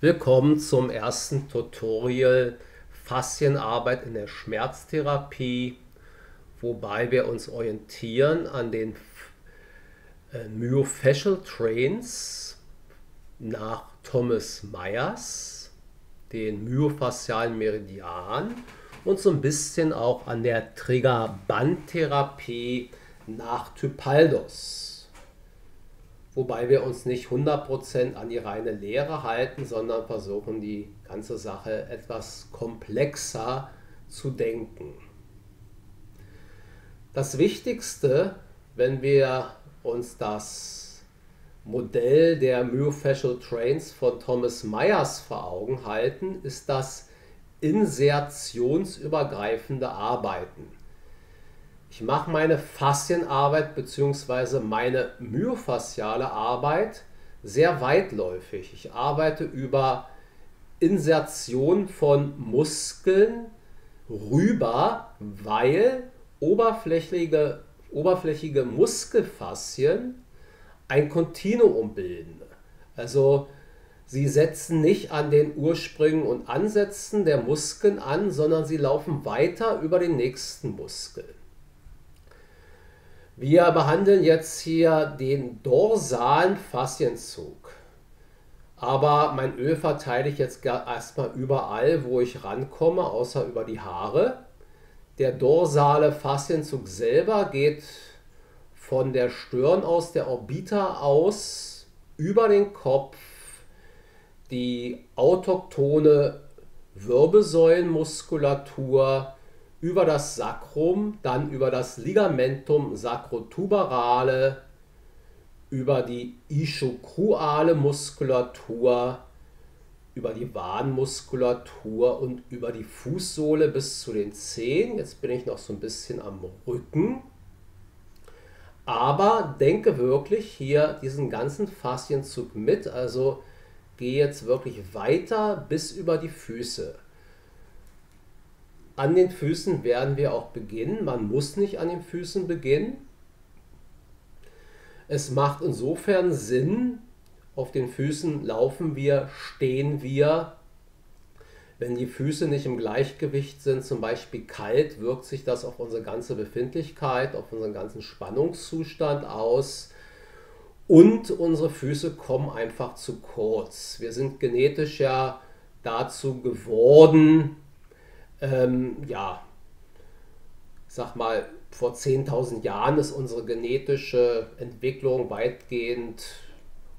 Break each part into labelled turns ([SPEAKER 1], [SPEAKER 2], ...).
[SPEAKER 1] Willkommen zum ersten Tutorial Faszienarbeit in der Schmerztherapie, wobei wir uns orientieren an den äh, Myofascial Trains nach Thomas Myers, den myofaszialen Meridian und so ein bisschen auch an der Triggerbandtherapie nach Typaldos wobei wir uns nicht 100% an die reine Lehre halten, sondern versuchen die ganze Sache etwas komplexer zu denken. Das Wichtigste, wenn wir uns das Modell der Myofascial Trains von Thomas Myers vor Augen halten, ist das insertionsübergreifende Arbeiten. Ich mache meine Faszienarbeit bzw. meine myofasziale Arbeit sehr weitläufig. Ich arbeite über Insertion von Muskeln rüber, weil oberflächige, oberflächige Muskelfaszien ein Kontinuum bilden. Also sie setzen nicht an den Ursprüngen und Ansätzen der Muskeln an, sondern sie laufen weiter über den nächsten Muskel. Wir behandeln jetzt hier den dorsalen Faszienzug. Aber mein Öl verteile ich jetzt erstmal überall, wo ich rankomme, außer über die Haare. Der dorsale Faszienzug selber geht von der Stirn aus, der Orbita aus, über den Kopf, die autochtone Wirbelsäulenmuskulatur, über das Sacrum, dann über das Ligamentum sacrotuberale, über die ischokruale Muskulatur, über die Wadenmuskulatur und über die Fußsohle bis zu den Zehen. Jetzt bin ich noch so ein bisschen am Rücken. Aber denke wirklich hier diesen ganzen Faszienzug mit. Also gehe jetzt wirklich weiter bis über die Füße. An den Füßen werden wir auch beginnen. Man muss nicht an den Füßen beginnen. Es macht insofern Sinn, auf den Füßen laufen wir, stehen wir. Wenn die Füße nicht im Gleichgewicht sind, zum Beispiel kalt, wirkt sich das auf unsere ganze Befindlichkeit, auf unseren ganzen Spannungszustand aus. Und unsere Füße kommen einfach zu kurz. Wir sind genetisch ja dazu geworden, ähm, ja, sag mal, vor 10.000 Jahren ist unsere genetische Entwicklung weitgehend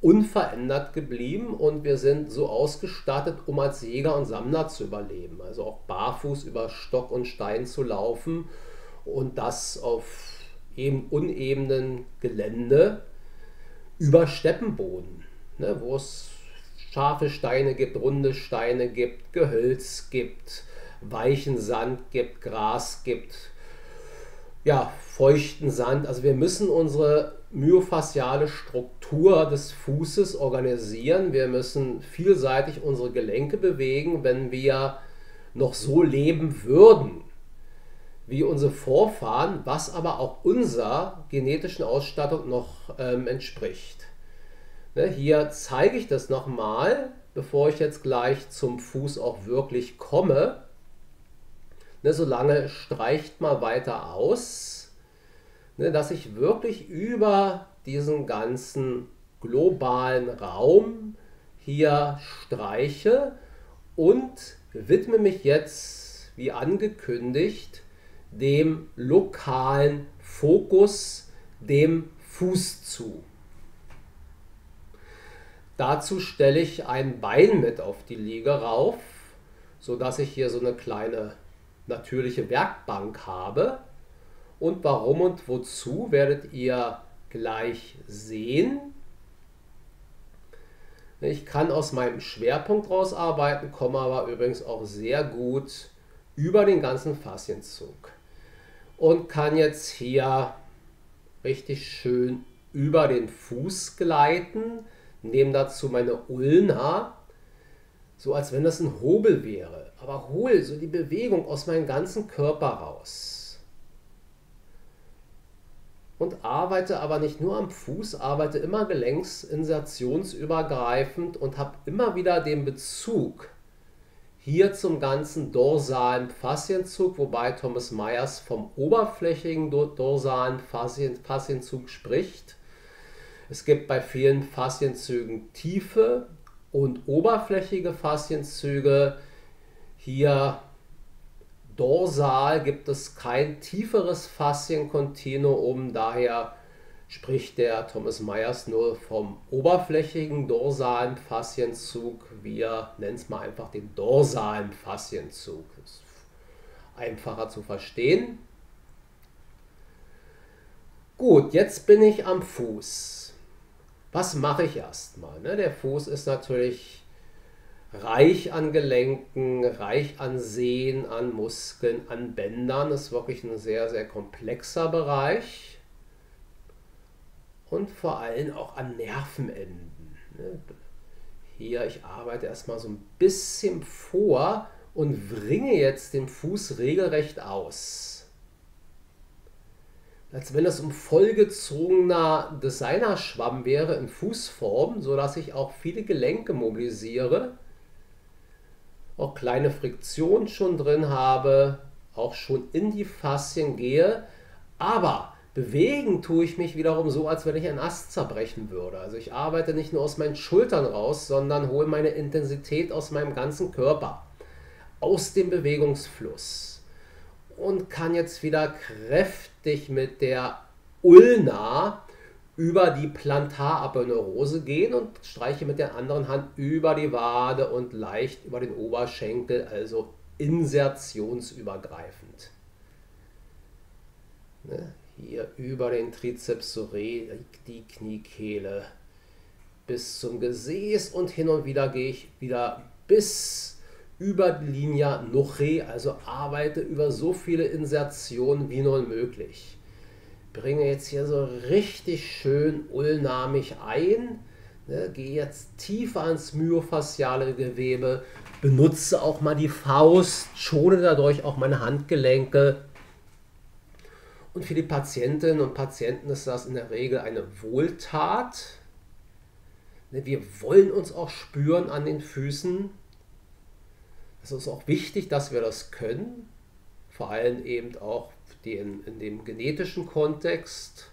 [SPEAKER 1] unverändert geblieben und wir sind so ausgestattet, um als Jäger und Sammler zu überleben. Also auch barfuß über Stock und Stein zu laufen und das auf eben unebenen Gelände über Steppenboden, ne, wo es scharfe Steine gibt, runde Steine gibt, Gehölz gibt, weichen Sand gibt, Gras gibt, ja, feuchten Sand. Also wir müssen unsere myofasziale Struktur des Fußes organisieren. Wir müssen vielseitig unsere Gelenke bewegen, wenn wir noch so leben würden wie unsere Vorfahren, was aber auch unserer genetischen Ausstattung noch ähm, entspricht. Ne, hier zeige ich das nochmal, bevor ich jetzt gleich zum Fuß auch wirklich komme. Ne, solange streicht mal weiter aus, ne, dass ich wirklich über diesen ganzen globalen Raum hier streiche und widme mich jetzt, wie angekündigt, dem lokalen Fokus, dem Fuß zu. Dazu stelle ich ein Bein mit auf die Liege rauf, sodass ich hier so eine kleine natürliche Werkbank habe. Und warum und wozu werdet ihr gleich sehen. Ich kann aus meinem Schwerpunkt rausarbeiten, komme aber übrigens auch sehr gut über den ganzen Faszienzug und kann jetzt hier richtig schön über den Fuß gleiten, nehme dazu meine Ulna, so als wenn das ein Hobel wäre aber hol so die Bewegung aus meinem ganzen Körper raus. und arbeite aber nicht nur am Fuß, arbeite immer gelenksinsertionsübergreifend und habe immer wieder den Bezug hier zum ganzen dorsalen Faszienzug, wobei Thomas Myers vom oberflächigen dorsalen Faszienzug spricht. Es gibt bei vielen Faszienzügen tiefe und oberflächige Faszienzüge. Hier dorsal gibt es kein tieferes Faszienkontinuum, daher spricht der Thomas Myers nur vom oberflächigen dorsalen Faszienzug. Wir nennen es mal einfach den dorsalen Faszienzug. Ist einfacher zu verstehen. Gut, jetzt bin ich am Fuß. Was mache ich erstmal? Ne? Der Fuß ist natürlich reich an Gelenken, reich an Sehnen, an Muskeln, an Bändern. Das ist wirklich ein sehr, sehr komplexer Bereich. Und vor allem auch an Nervenenden. Ne? Hier, ich arbeite erstmal so ein bisschen vor und bringe jetzt den Fuß regelrecht aus. Als wenn es um vollgezogener Designerschwamm wäre in Fußform, sodass ich auch viele Gelenke mobilisiere auch kleine Friktion schon drin habe, auch schon in die Faszien gehe, aber bewegen tue ich mich wiederum so, als wenn ich einen Ast zerbrechen würde. Also ich arbeite nicht nur aus meinen Schultern raus, sondern hole meine Intensität aus meinem ganzen Körper, aus dem Bewegungsfluss und kann jetzt wieder kräftig mit der Ulna über die Plantaraponeurose gehen und streiche mit der anderen Hand über die Wade und leicht über den Oberschenkel, also insertionsübergreifend. Ne? Hier über den Trizeps die Kniekehle bis zum Gesäß und hin und wieder gehe ich wieder bis über die Linie Noche, also arbeite über so viele Insertionen wie nur möglich bringe jetzt hier so richtig schön ulnamig ein, ne, gehe jetzt tiefer ins myofasziale Gewebe, benutze auch mal die Faust, schone dadurch auch meine Handgelenke. Und für die Patientinnen und Patienten ist das in der Regel eine Wohltat. Ne, wir wollen uns auch spüren an den Füßen. Es ist auch wichtig, dass wir das können. Vor allem eben auch den, in dem genetischen Kontext,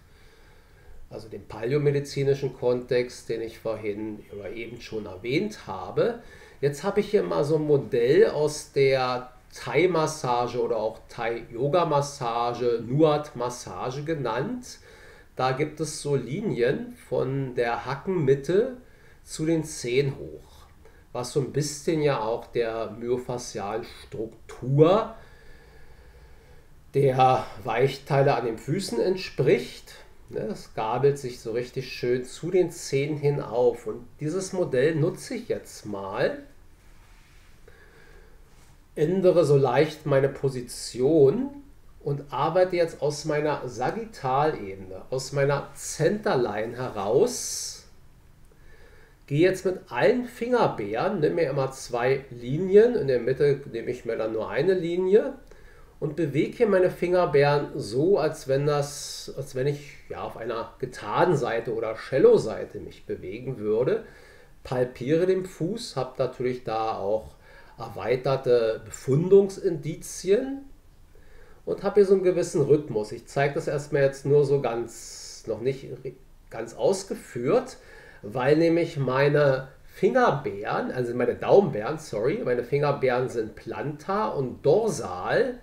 [SPEAKER 1] also dem paläomedizinischen Kontext, den ich vorhin oder eben schon erwähnt habe. Jetzt habe ich hier mal so ein Modell aus der Thai-Massage oder auch Thai-Yoga-Massage, Nuat-Massage genannt. Da gibt es so Linien von der Hackenmitte zu den Zehen hoch, was so ein bisschen ja auch der myofaszialen Struktur der Weichteile an den Füßen entspricht. Es ne, gabelt sich so richtig schön zu den Zehen hin auf. Und dieses Modell nutze ich jetzt mal. Ändere so leicht meine Position und arbeite jetzt aus meiner Sagittalebene, aus meiner Centerline heraus. Gehe jetzt mit allen Fingerbeeren, nehme mir immer zwei Linien, in der Mitte nehme ich mir dann nur eine Linie und bewege meine Fingerbeeren so, als wenn das, als wenn ich ja auf einer Gitarrenseite oder Cello-Seite mich bewegen würde. Palpiere den Fuß, habe natürlich da auch erweiterte Befundungsindizien und habe hier so einen gewissen Rhythmus. Ich zeige das erstmal jetzt nur so ganz, noch nicht ganz ausgeführt, weil nämlich meine Fingerbeeren, also meine Daumenbeeren, sorry, meine Fingerbeeren sind plantar und dorsal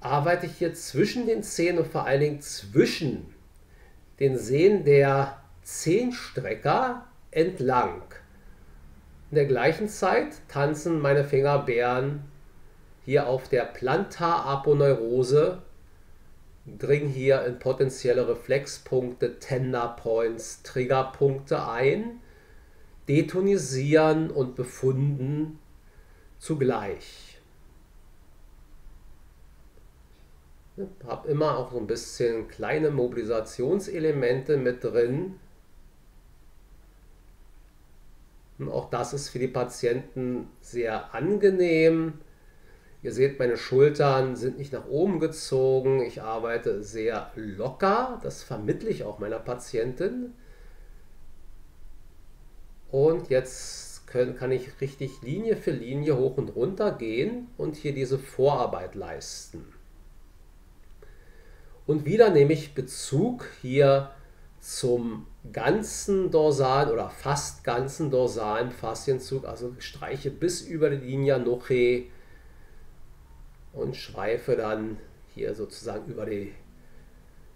[SPEAKER 1] arbeite ich hier zwischen den Zehen und vor allen Dingen zwischen den Sehnen der Zehenstrecker entlang. In der gleichen Zeit tanzen meine Fingerbären hier auf der Plantaraponeurose, dringen hier in potenzielle Reflexpunkte, Tender Points, Triggerpunkte ein, detonisieren und befunden zugleich. Habe immer auch so ein bisschen kleine Mobilisationselemente mit drin. Und auch das ist für die Patienten sehr angenehm. Ihr seht, meine Schultern sind nicht nach oben gezogen. Ich arbeite sehr locker. Das vermittle ich auch meiner Patientin. Und jetzt können, kann ich richtig Linie für Linie hoch und runter gehen und hier diese Vorarbeit leisten. Und wieder nehme ich Bezug hier zum ganzen dorsalen oder fast ganzen dorsalen Faszienzug, also streiche bis über die Linie Noche und schweife dann hier sozusagen über, die,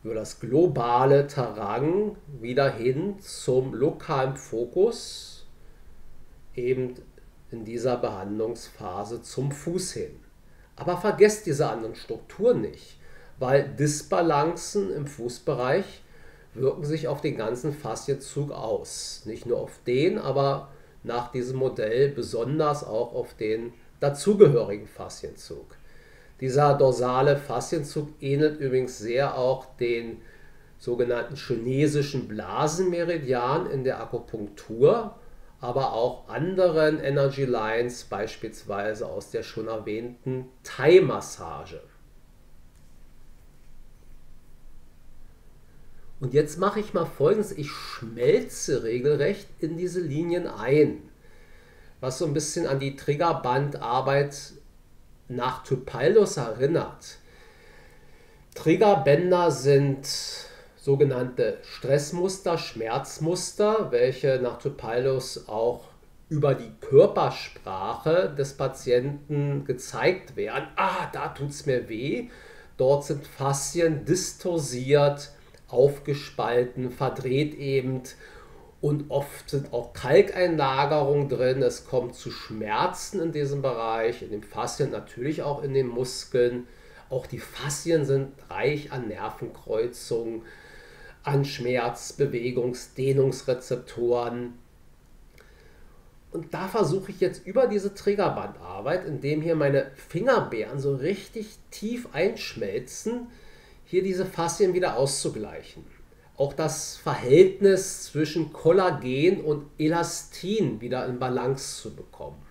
[SPEAKER 1] über das globale Terrain wieder hin zum lokalen Fokus, eben in dieser Behandlungsphase zum Fuß hin. Aber vergesst diese anderen Strukturen nicht, weil Disbalancen im Fußbereich wirken sich auf den ganzen Faszienzug aus. Nicht nur auf den, aber nach diesem Modell besonders auch auf den dazugehörigen Faszienzug. Dieser dorsale Faszienzug ähnelt übrigens sehr auch den sogenannten chinesischen Blasenmeridian in der Akupunktur, aber auch anderen Energy Lines, beispielsweise aus der schon erwähnten Thai-Massage. Und jetzt mache ich mal folgendes, ich schmelze regelrecht in diese Linien ein, was so ein bisschen an die Triggerbandarbeit nach Typaldos erinnert. Triggerbänder sind sogenannte Stressmuster, Schmerzmuster, welche nach Typaldos auch über die Körpersprache des Patienten gezeigt werden. Ah, da tut es mir weh. Dort sind Faszien distorsiert, aufgespalten, verdreht eben und oft sind auch Kalkeinlagerungen drin. Es kommt zu Schmerzen in diesem Bereich, in den Faszien, natürlich auch in den Muskeln. Auch die Faszien sind reich an Nervenkreuzungen, an Schmerz-, Bewegungs-, Dehnungsrezeptoren. Und da versuche ich jetzt über diese Triggerbandarbeit, indem hier meine Fingerbeeren so richtig tief einschmelzen, hier diese Faszien wieder auszugleichen auch das Verhältnis zwischen Kollagen und Elastin wieder in Balance zu bekommen.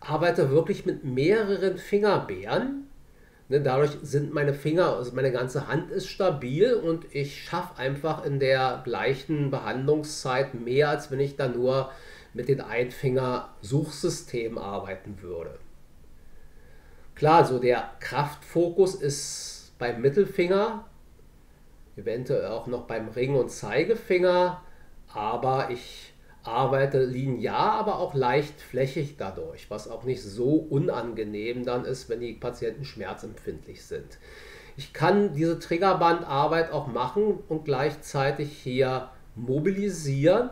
[SPEAKER 1] Arbeite wirklich mit mehreren Fingerbeeren. Ne, dadurch sind meine Finger, also meine ganze Hand ist stabil und ich schaffe einfach in der gleichen Behandlungszeit mehr, als wenn ich da nur mit den Einfinger-Suchsystemen arbeiten würde. Klar, so der Kraftfokus ist beim Mittelfinger, eventuell auch noch beim Ring und Zeigefinger, aber ich arbeite linear, aber auch leicht flächig dadurch, was auch nicht so unangenehm dann ist, wenn die Patienten schmerzempfindlich sind. Ich kann diese Triggerbandarbeit auch machen und gleichzeitig hier mobilisieren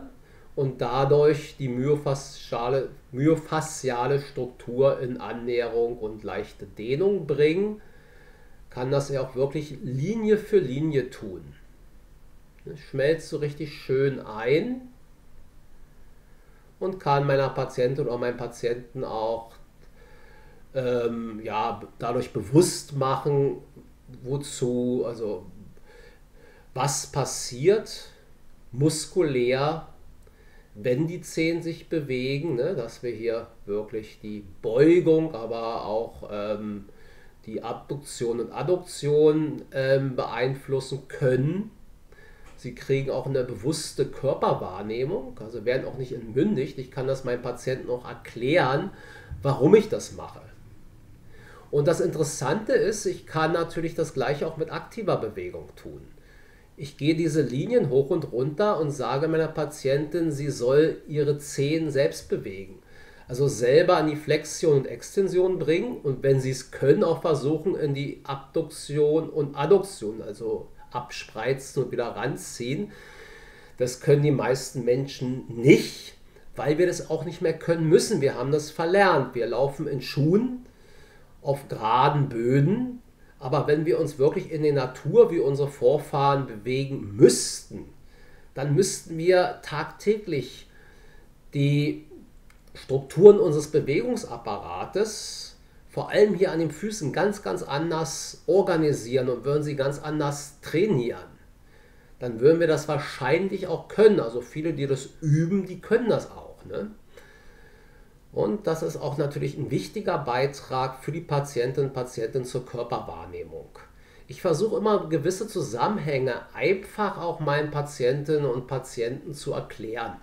[SPEAKER 1] und dadurch die myofasziale, myofasziale Struktur in Annäherung und leichte Dehnung bringen kann das ja auch wirklich Linie für Linie tun. Es schmelzt so richtig schön ein und kann meiner Patientin oder meinem Patienten auch ähm, ja, dadurch bewusst machen, wozu, also was passiert muskulär, wenn die Zehen sich bewegen, ne, dass wir hier wirklich die Beugung, aber auch ähm, die Abduktion und Adduktion ähm, beeinflussen können. Sie kriegen auch eine bewusste Körperwahrnehmung, also werden auch nicht entmündigt. Ich kann das meinem Patienten auch erklären, warum ich das mache. Und das Interessante ist, ich kann natürlich das gleiche auch mit aktiver Bewegung tun. Ich gehe diese Linien hoch und runter und sage meiner Patientin, sie soll ihre Zehen selbst bewegen also selber an die Flexion und Extension bringen und wenn sie es können, auch versuchen in die Abduktion und Adduktion, also abspreizen und wieder ranziehen. Das können die meisten Menschen nicht, weil wir das auch nicht mehr können müssen. Wir haben das verlernt. Wir laufen in Schuhen auf geraden Böden, aber wenn wir uns wirklich in der Natur wie unsere Vorfahren bewegen müssten, dann müssten wir tagtäglich die Strukturen unseres Bewegungsapparates, vor allem hier an den Füßen, ganz, ganz anders organisieren und würden sie ganz anders trainieren, dann würden wir das wahrscheinlich auch können. Also viele, die das üben, die können das auch. Ne? Und das ist auch natürlich ein wichtiger Beitrag für die Patientinnen und Patienten zur Körperwahrnehmung. Ich versuche immer gewisse Zusammenhänge einfach auch meinen Patientinnen und Patienten zu erklären.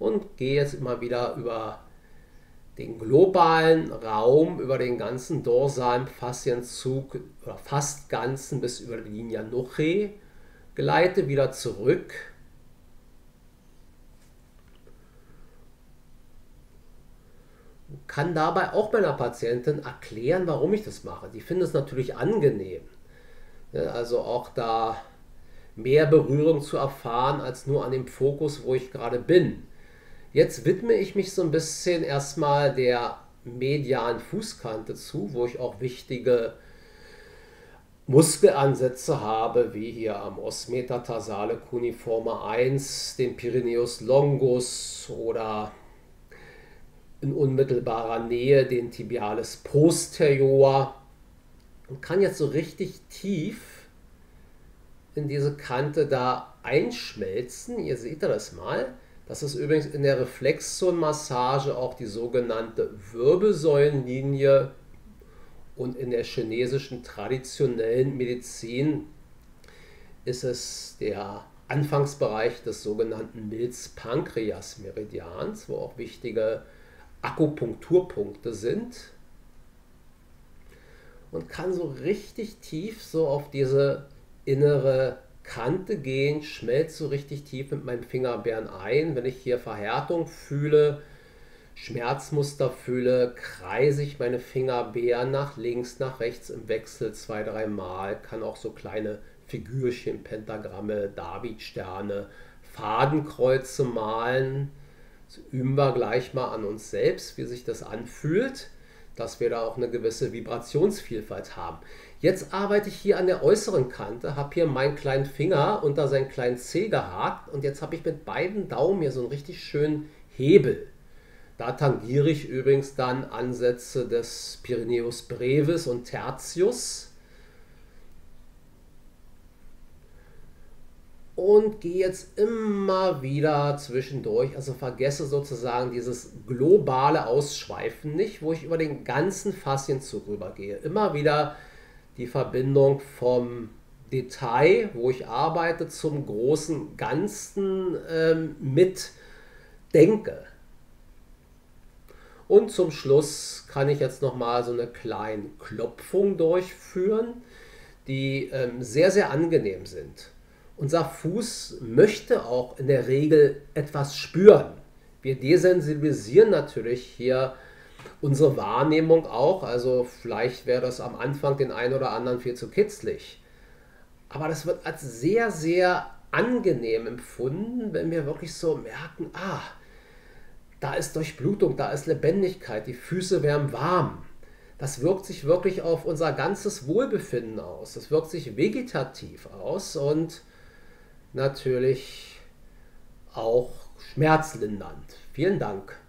[SPEAKER 1] Und gehe jetzt immer wieder über den globalen Raum, über den ganzen dorsalen Faszienzug oder fast ganzen bis über die Linie Noche, gleite wieder zurück kann dabei auch meiner Patientin erklären, warum ich das mache. Die finden es natürlich angenehm. Also auch da mehr Berührung zu erfahren als nur an dem Fokus, wo ich gerade bin. Jetzt widme ich mich so ein bisschen erstmal der medialen Fußkante zu, wo ich auch wichtige Muskelansätze habe, wie hier am Osmetatarsale cuneiforme 1, den Pyrenäus longus oder in unmittelbarer Nähe den Tibialis posterior und kann jetzt so richtig tief in diese Kante da einschmelzen. Ihr seht das mal. Das ist übrigens in der Reflexzonenmassage auch die sogenannte Wirbelsäulenlinie und in der chinesischen traditionellen Medizin ist es der Anfangsbereich des sogenannten Milz-Pankreas-Meridians, wo auch wichtige Akupunkturpunkte sind. Und kann so richtig tief so auf diese innere Kante gehen, schmelzt so richtig tief mit meinem Fingerbeeren ein. Wenn ich hier Verhärtung fühle, Schmerzmuster fühle, kreise ich meine Fingerbeeren nach links, nach rechts im Wechsel zwei, drei Mal. Kann auch so kleine Figürchen, Pentagramme, Davidsterne, Fadenkreuze malen üben wir gleich mal an uns selbst, wie sich das anfühlt, dass wir da auch eine gewisse Vibrationsvielfalt haben. Jetzt arbeite ich hier an der äußeren Kante, habe hier meinen kleinen Finger unter seinen kleinen Zeh gehakt und jetzt habe ich mit beiden Daumen hier so einen richtig schönen Hebel. Da tangiere ich übrigens dann Ansätze des Pyrenäus brevis und tertius und gehe jetzt immer wieder zwischendurch, also vergesse sozusagen dieses globale Ausschweifen nicht, wo ich über den ganzen Faszienzug rübergehe. Immer wieder die Verbindung vom Detail, wo ich arbeite, zum großen Ganzen ähm, mitdenke. Und zum Schluss kann ich jetzt nochmal so eine kleine Klopfung durchführen, die ähm, sehr, sehr angenehm sind. Unser Fuß möchte auch in der Regel etwas spüren. Wir desensibilisieren natürlich hier unsere Wahrnehmung auch. Also vielleicht wäre das am Anfang den einen oder anderen viel zu kitzlig. Aber das wird als sehr, sehr angenehm empfunden, wenn wir wirklich so merken, ah, da ist Durchblutung, da ist Lebendigkeit, die Füße werden warm. Das wirkt sich wirklich auf unser ganzes Wohlbefinden aus. Das wirkt sich vegetativ aus und natürlich auch schmerzlindernd. Vielen Dank.